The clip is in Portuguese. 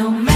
não